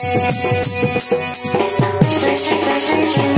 Thank you.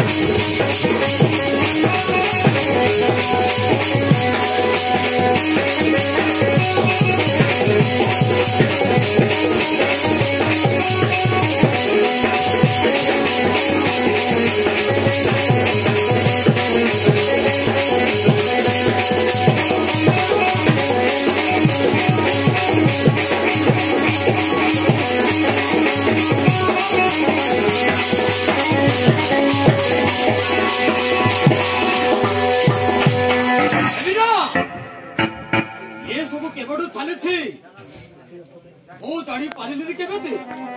କେବେଠୁ ଚାଲିଛି ମୁଁ ଚଢି ପାରିଲିନି କେମିତି